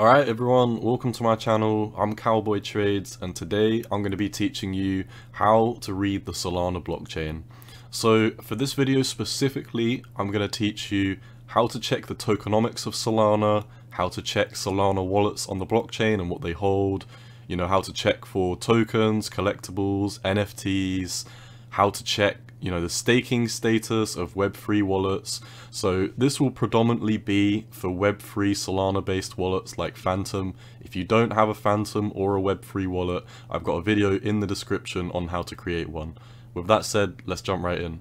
Alright everyone, welcome to my channel, I'm Cowboy Trades and today I'm going to be teaching you how to read the Solana blockchain. So for this video specifically, I'm going to teach you how to check the tokenomics of Solana, how to check Solana wallets on the blockchain and what they hold, you know, how to check for tokens, collectibles, NFTs, how to check you know, the staking status of Web3 wallets. So this will predominantly be for Web3 Solana based wallets like Phantom. If you don't have a Phantom or a Web3 wallet, I've got a video in the description on how to create one. With that said, let's jump right in.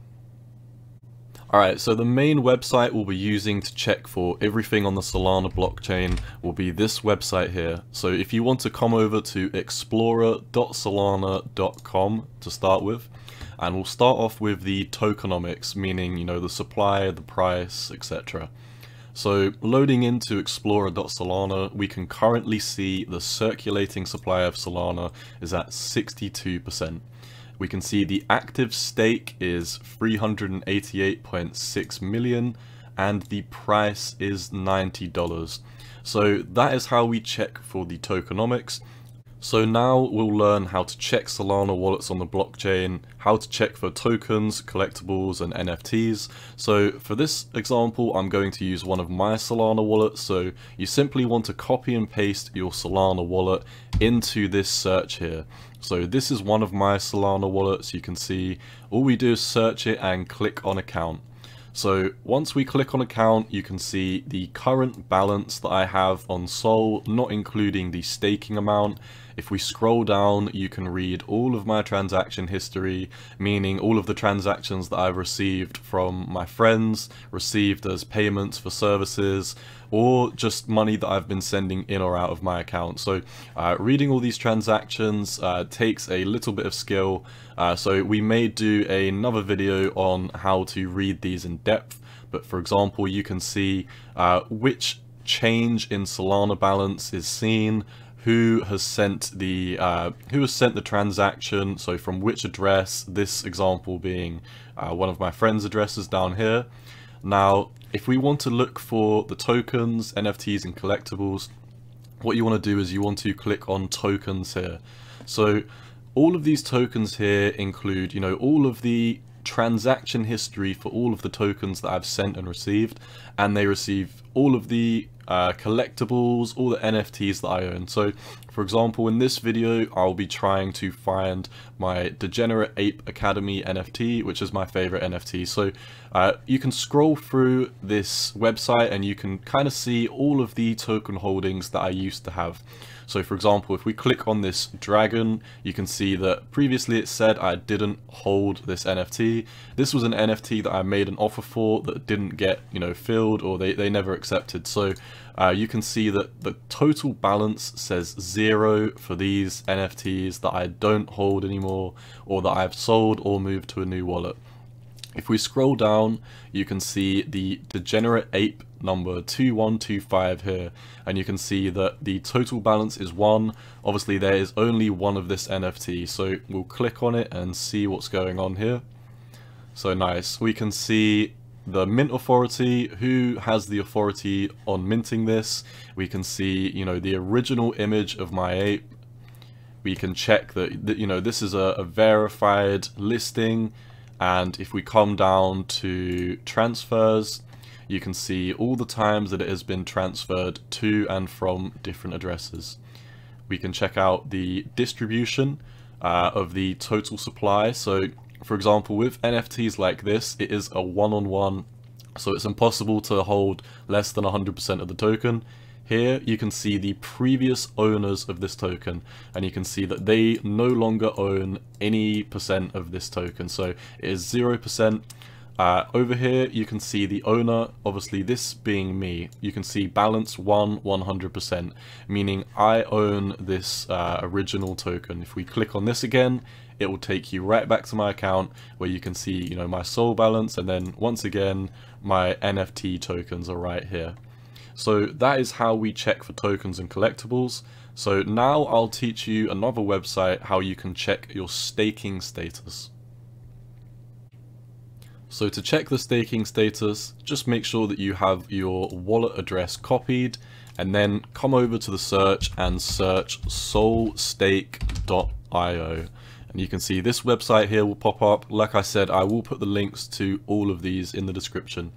Alright, so the main website we'll be using to check for everything on the Solana blockchain will be this website here. So if you want to come over to explorer.solana.com to start with, and we'll start off with the tokenomics, meaning, you know, the supply, the price, etc. So loading into explorer.solana, we can currently see the circulating supply of Solana is at 62%. We can see the active stake is 388.6 million and the price is $90. So that is how we check for the tokenomics. So now we'll learn how to check Solana wallets on the blockchain, how to check for tokens, collectibles and NFTs. So for this example I'm going to use one of my Solana wallets, so you simply want to copy and paste your Solana wallet into this search here. So this is one of my Solana wallets, you can see all we do is search it and click on account. So once we click on account, you can see the current balance that I have on Sol, not including the staking amount. If we scroll down, you can read all of my transaction history, meaning all of the transactions that I've received from my friends, received as payments for services, or just money that I've been sending in or out of my account. So uh, reading all these transactions uh, takes a little bit of skill, uh, so we may do another video on how to read these in depth, but for example you can see uh, which change in Solana balance is seen, who has sent the uh, who has sent the transaction. So from which address this example being uh, one of my friend's addresses down here. Now if we want to look for the tokens NFTs and collectibles what you want to do is you want to click on tokens here. So all of these tokens here include you know all of the transaction history for all of the tokens that I've sent and received and they receive all of the uh, collectibles, all the NFTs that I own. So for example, in this video, I'll be trying to find my Degenerate Ape Academy NFT, which is my favorite NFT. So uh, you can scroll through this website and you can kind of see all of the token holdings that I used to have. So for example, if we click on this dragon, you can see that previously it said I didn't hold this NFT. This was an NFT that I made an offer for that didn't get, you know, filled or they, they never accepted. So uh, you can see that the total balance says zero for these NFTs that I don't hold anymore or that I've sold or moved to a new wallet. If we scroll down, you can see the Degenerate Ape number 2125 here, and you can see that the total balance is 1. Obviously there is only one of this NFT, so we'll click on it and see what's going on here. So nice, we can see the mint authority, who has the authority on minting this. We can see, you know, the original image of my ape. We can check that, that you know, this is a, a verified listing. And if we come down to transfers, you can see all the times that it has been transferred to and from different addresses. We can check out the distribution uh, of the total supply. So for example, with NFTs like this, it is a one-on-one, -on -one, so it's impossible to hold less than 100% of the token. Here you can see the previous owners of this token and you can see that they no longer own any percent of this token. So it is 0% uh, over here you can see the owner obviously this being me. You can see balance 1 100% meaning I own this uh, original token. If we click on this again it will take you right back to my account where you can see you know my Sol balance and then once again my NFT tokens are right here so that is how we check for tokens and collectibles. So now I'll teach you another website how you can check your staking status. So to check the staking status, just make sure that you have your wallet address copied and then come over to the search and search solstake.io and you can see this website here will pop up. Like I said, I will put the links to all of these in the description.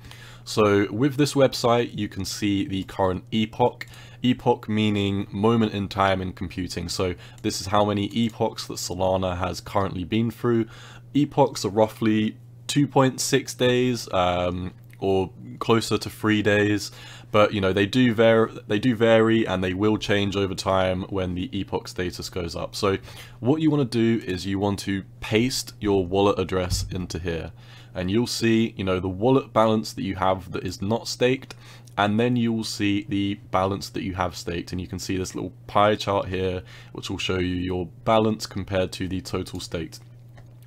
So with this website, you can see the current epoch. Epoch meaning moment in time in computing. So this is how many epochs that Solana has currently been through. Epochs are roughly 2.6 days um, or closer to three days. But you know they do vary they do vary and they will change over time when the epoch status goes up. So what you want to do is you want to paste your wallet address into here. And you'll see you know the wallet balance that you have that is not staked and then you will see the balance that you have staked. And you can see this little pie chart here which will show you your balance compared to the total staked.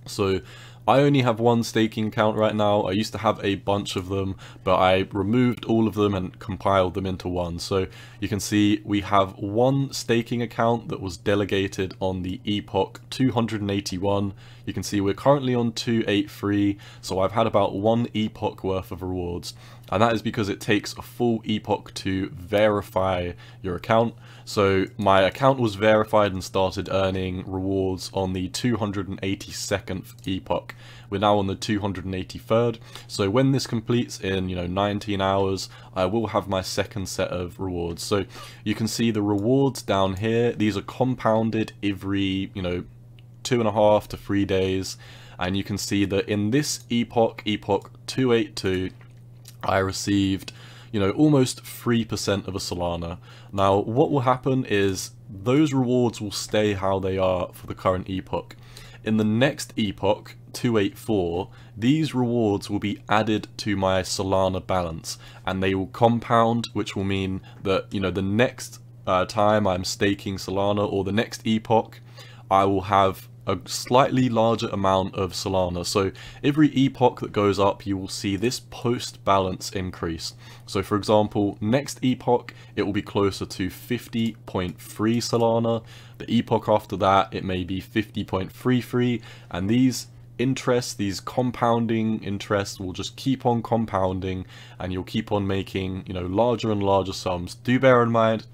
So I only have one staking account right now. I used to have a bunch of them, but I removed all of them and compiled them into one. So you can see we have one staking account that was delegated on the Epoch 281. You can see we're currently on 283, so I've had about one Epoch worth of rewards and that is because it takes a full epoch to verify your account. So my account was verified and started earning rewards on the 282nd epoch. We're now on the 283rd, so when this completes in, you know, 19 hours, I will have my second set of rewards. So you can see the rewards down here, these are compounded every, you know, two and a half to three days, and you can see that in this epoch, epoch 282, I received, you know, almost 3% of a Solana. Now, what will happen is those rewards will stay how they are for the current epoch. In the next epoch, 284, these rewards will be added to my Solana balance and they will compound, which will mean that, you know, the next uh, time I'm staking Solana or the next epoch, I will have a slightly larger amount of Solana. So every epoch that goes up, you will see this post balance increase. So for example, next epoch, it will be closer to 50.3 Solana. The epoch after that, it may be 50.33. And these interest, these compounding interests will just keep on compounding and you'll keep on making, you know, larger and larger sums. Do bear in mind,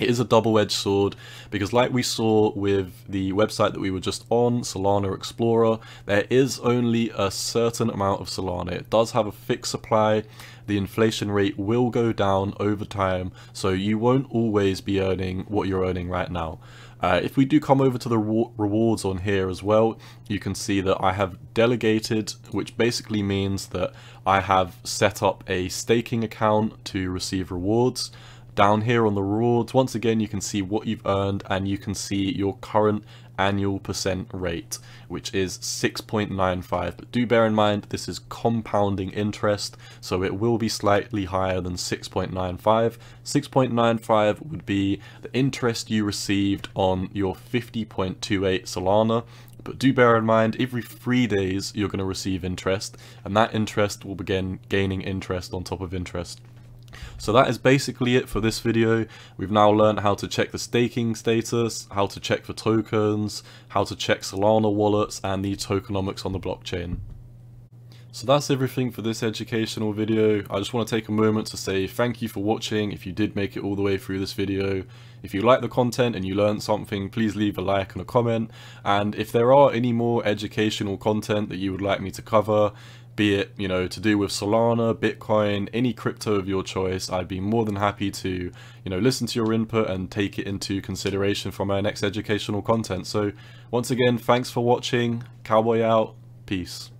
it is a double-edged sword because like we saw with the website that we were just on, Solana Explorer, there is only a certain amount of Solana. It does have a fixed supply. The inflation rate will go down over time, so you won't always be earning what you're earning right now. Uh, if we do come over to the re rewards on here as well, you can see that I have delegated, which basically means that I have set up a staking account to receive rewards. Down here on the rewards, once again you can see what you've earned and you can see your current annual percent rate, which is 6.95. But do bear in mind this is compounding interest, so it will be slightly higher than 6.95. 6.95 would be the interest you received on your 50.28 Solana, but do bear in mind, every three days you're going to receive interest, and that interest will begin gaining interest on top of interest. So that is basically it for this video. We've now learned how to check the staking status, how to check for tokens, how to check Solana wallets, and the tokenomics on the blockchain. So that's everything for this educational video. I just want to take a moment to say thank you for watching if you did make it all the way through this video. If you like the content and you learned something, please leave a like and a comment. And if there are any more educational content that you would like me to cover, be it, you know, to do with Solana, Bitcoin, any crypto of your choice, I'd be more than happy to, you know, listen to your input and take it into consideration for my next educational content. So once again, thanks for watching, Cowboy out, peace.